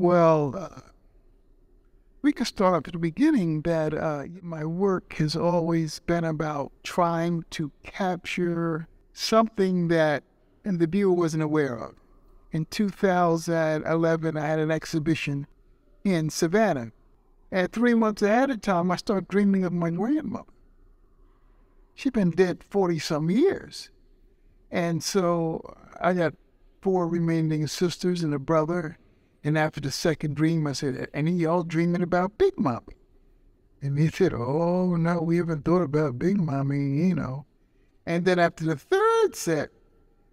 Well, uh, we could start off at the beginning that uh, my work has always been about trying to capture something that the viewer wasn't aware of. In 2011, I had an exhibition in Savannah. And three months ahead of time, I started dreaming of my grandmother. She'd been dead 40 some years. And so I got four remaining sisters and a brother. And after the second dream, I said, Any y'all dreaming about Big Mommy? And he said, Oh, no, we haven't thought about Big Mommy, you know. And then after the third set,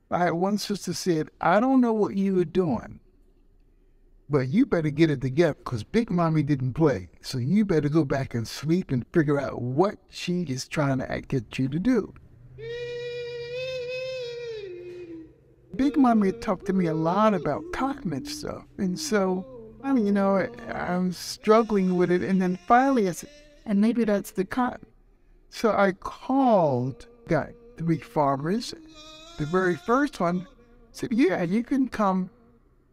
I had one sister said, I don't know what you were doing, but you better get it together because Big Mommy didn't play. So you better go back and sleep and figure out what she is trying to get you to do. Big Mommy talked to me a lot about cotton stuff. And so, I mean, you know, I, was struggling with it. And then finally I said, and maybe that's the cotton. So I called, got three farmers. The very first one said, yeah, you can come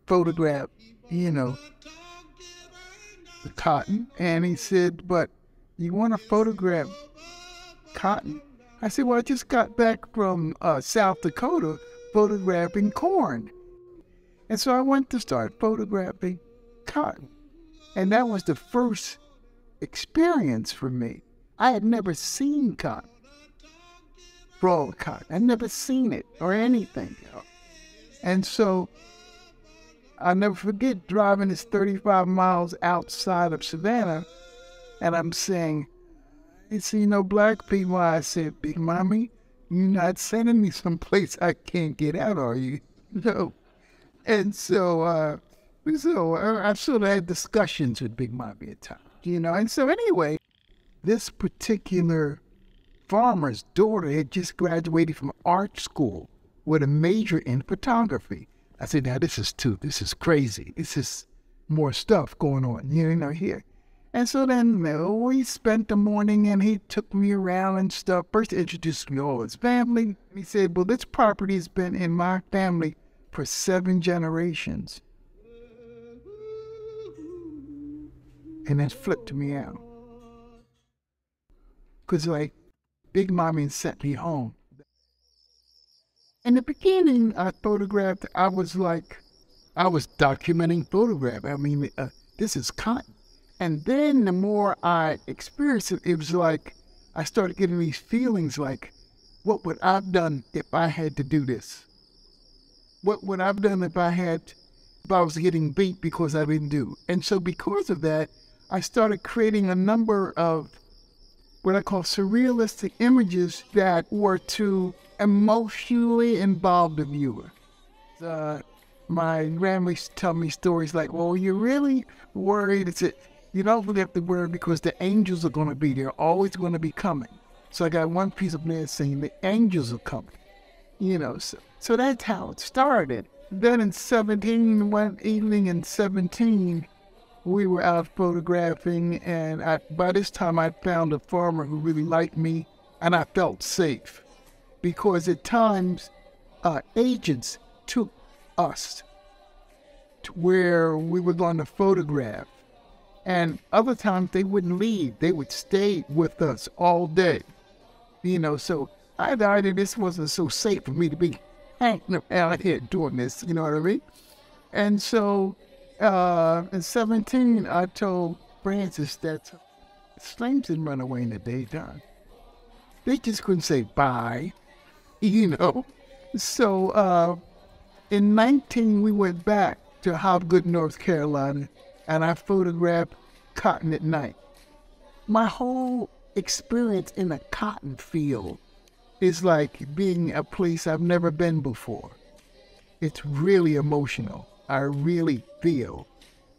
photograph, you know, the cotton. And he said, but you want to photograph cotton? I said, well, I just got back from uh, South Dakota photographing corn. And so I went to start photographing cotton. And that was the first experience for me. I had never seen cotton, raw cotton. I'd never seen it or anything. You know? And so I'll never forget driving this 35 miles outside of Savannah, and I'm saying, I see no black people. I said, Big Mommy, you're not sending me someplace I can't get out, are you? No. And so, uh, so uh, I sort of had discussions with Big Mommy at times, you know. And so, anyway, this particular farmer's daughter had just graduated from art school with a major in photography. I said, now this is too, this is crazy. This is more stuff going on, you know, here. And so then we spent the morning and he took me around and stuff. First introduced me to all his family. He said, well, this property has been in my family for seven generations. And then flipped me out. Because like, Big Mommy sent me home. In the beginning, I photographed, I was like, I was documenting photograph. I mean, uh, this is cotton. And then the more I experienced it, it was like I started getting these feelings like, what would I've done if I had to do this? What would I've done if I had, if I was getting beat because I didn't do? And so because of that, I started creating a number of what I call surrealistic images that were to emotionally involve the viewer. Uh, my grandma used to tell me stories like, well, you're really worried. It's a, you don't really have to worry because the angels are going to be there, always going to be coming. So I got one piece of land saying the angels are coming. You know, so, so that's how it started. Then in 17, one evening in 17, we were out photographing, and I, by this time I found a farmer who really liked me, and I felt safe. Because at times, uh, agents took us to where we were going to photograph and other times they wouldn't leave. They would stay with us all day. You know, so I decided this wasn't so safe for me to be hanging out here doing this, you know what I mean? And so uh, in 17, I told Francis that slaves didn't run away in the daytime. They just couldn't say bye, you know? So uh, in 19, we went back to Hobgood, North Carolina, and I photographed cotton at night. My whole experience in a cotton field is like being a place I've never been before. It's really emotional. I really feel.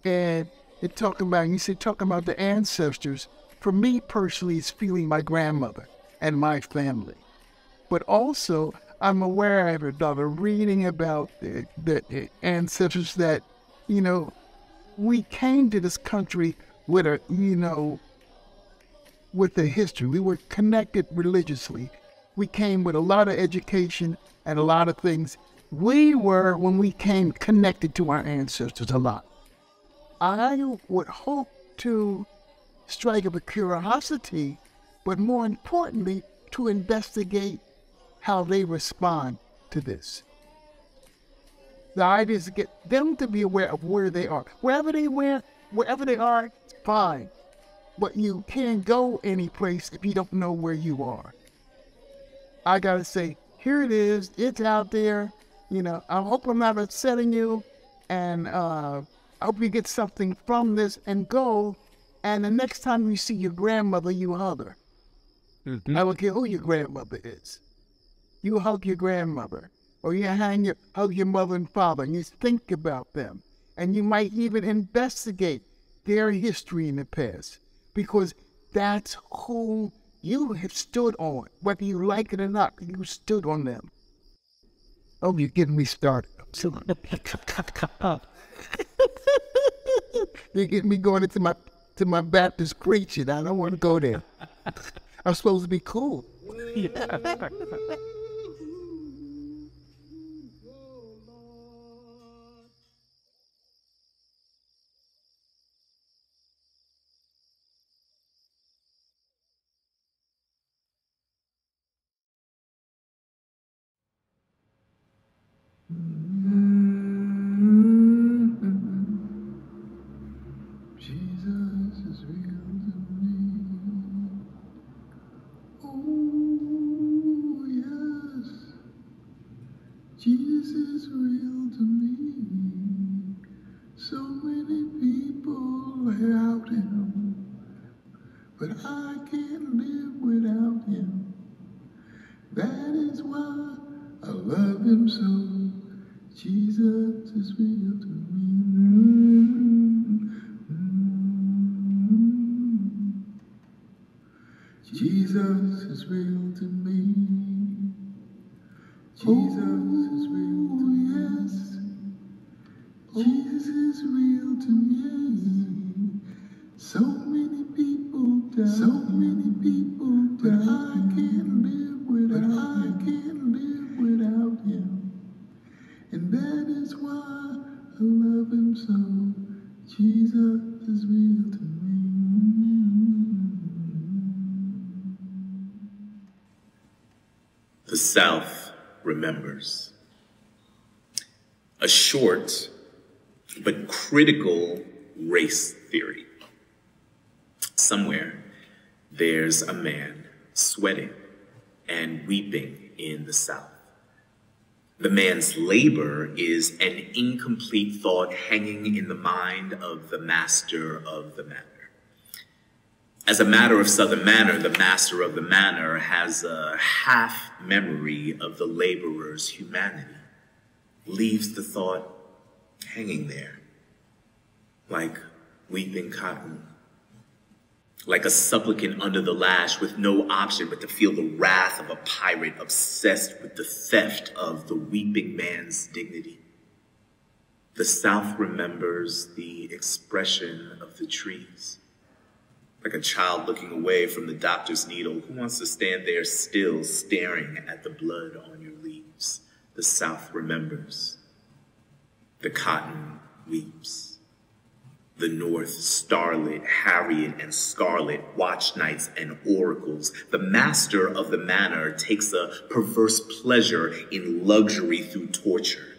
And it talking about you said talking about the ancestors. For me personally, it's feeling my grandmother and my family. But also I'm aware of it, of reading about the, the ancestors that, you know, we came to this country with a, you know, with a history. We were connected religiously. We came with a lot of education and a lot of things. We were, when we came, connected to our ancestors a lot. I would hope to strike up a curiosity, but more importantly, to investigate how they respond to this. The idea is to get them to be aware of where they are. Wherever they were, wherever they are, it's fine. But you can't go any place if you don't know where you are. I gotta say, here it is, it's out there. You know, I hope I'm not upsetting you, and uh, I hope you get something from this and go. And the next time you see your grandmother, you hug her. Mm-hmm. I don't care who your grandmother is. You hug your grandmother or you hang your, hug your mother and father and you think about them. And you might even investigate their history in the past because that's who you have stood on. Whether you like it or not, you stood on them. Oh, you're getting me started. you're getting me going into my to my Baptist preaching. I don't want to go there. I'm supposed to be cool. Yeah. South critical race theory. Somewhere there's a man sweating and weeping in the South. The man's labor is an incomplete thought hanging in the mind of the master of the manor. As a matter of Southern manner, the master of the manor has a half memory of the laborer's humanity, leaves the thought hanging there, like weeping cotton, like a supplicant under the lash with no option but to feel the wrath of a pirate obsessed with the theft of the weeping man's dignity. The South remembers the expression of the trees like a child looking away from the doctor's needle who wants to stand there still staring at the blood on your leaves. The South remembers. The cotton weeps. The North, starlit, Harriet, and Scarlet, watch nights and oracles. The master of the manor takes a perverse pleasure in luxury through torture.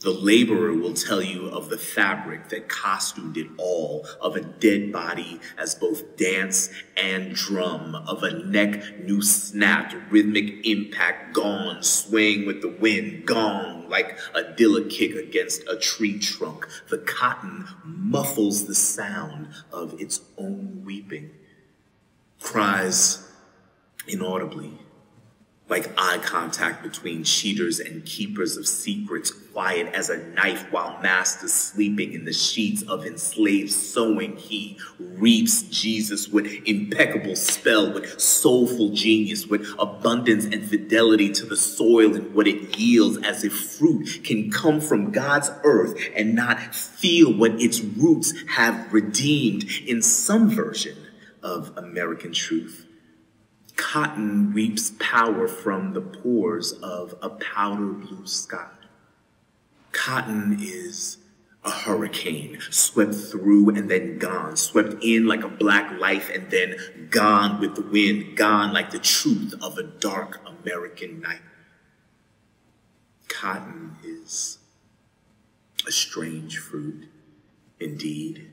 The laborer will tell you of the fabric that costumed it all, of a dead body as both dance and drum, of a neck new snapped, rhythmic impact gone, swaying with the wind, gone like a dilla kick against a tree trunk. The cotton muffles the sound of its own weeping, cries inaudibly like eye contact between cheaters and keepers of secrets, quiet as a knife while master sleeping in the sheets of enslaved sewing. He reaps Jesus with impeccable spell, with soulful genius, with abundance and fidelity to the soil and what it yields as if fruit can come from God's earth and not feel what its roots have redeemed in some version of American truth. Cotton reaps power from the pores of a powder blue sky. Cotton is a hurricane, swept through and then gone, swept in like a black life and then gone with the wind, gone like the truth of a dark American night. Cotton is a strange fruit, indeed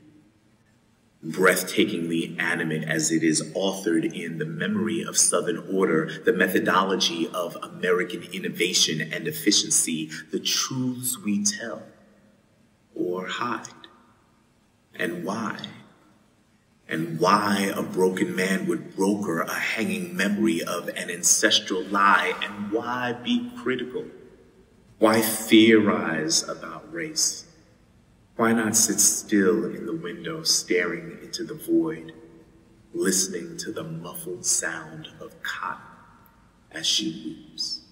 breathtakingly animate as it is authored in the memory of Southern order, the methodology of American innovation and efficiency, the truths we tell or hide, and why. And why a broken man would broker a hanging memory of an ancestral lie, and why be critical? Why theorize about race? Why not sit still in the window, staring into the void, listening to the muffled sound of cotton as she weeps?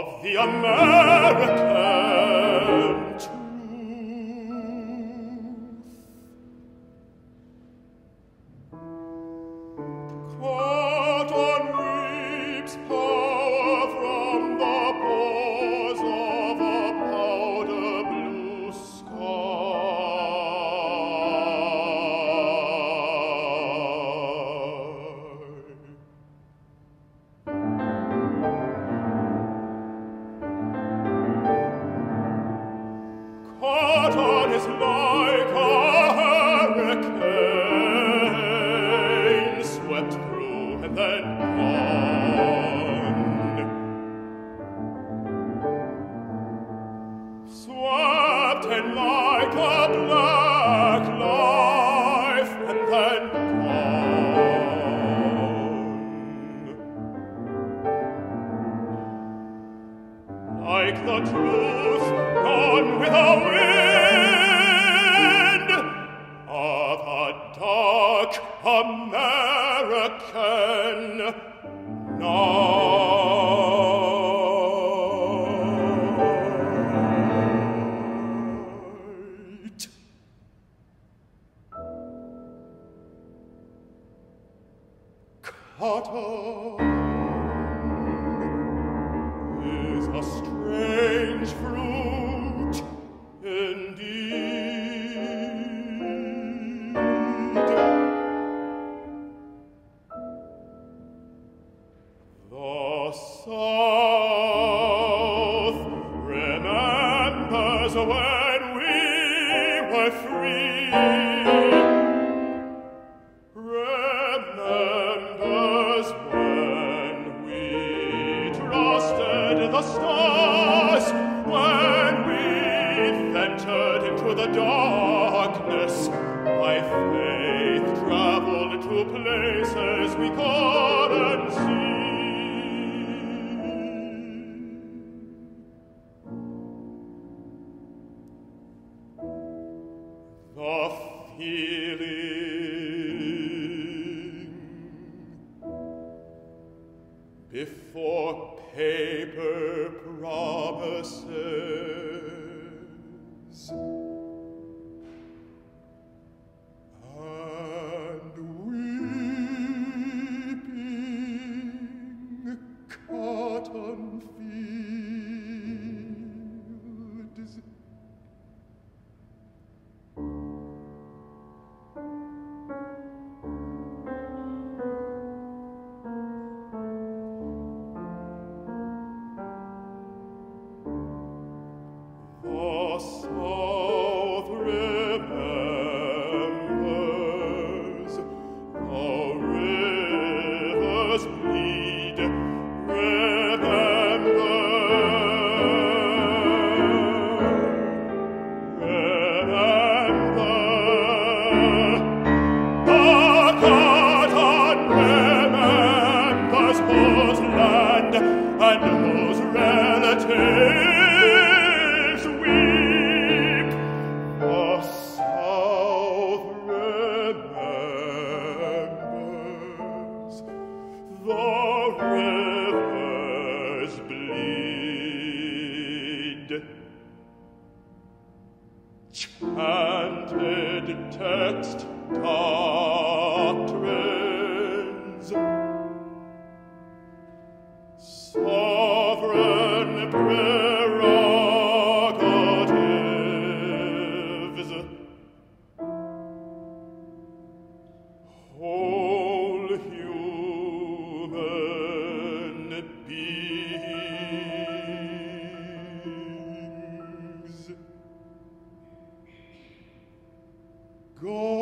of the American Amen. Autumn is a strange fruit. places we go and see. Cotton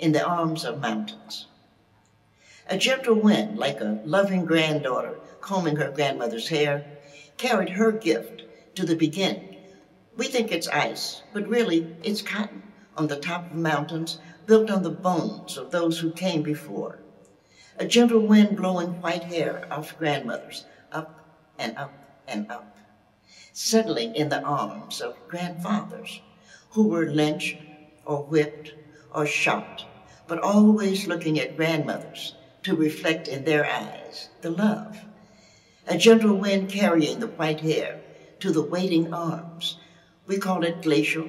in the arms of mountains. A gentle wind, like a loving granddaughter combing her grandmother's hair, carried her gift to the beginning. We think it's ice, but really it's cotton on the top of mountains built on the bones of those who came before. A gentle wind blowing white hair off grandmothers, up and up and up, settling in the arms of grandfathers who were lynched or whipped or shot, but always looking at grandmothers to reflect in their eyes the love. A gentle wind carrying the white hair to the waiting arms. We call it glacial.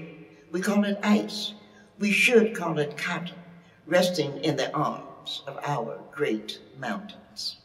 We call it ice. We should call it cotton, resting in the arms of our great mountains.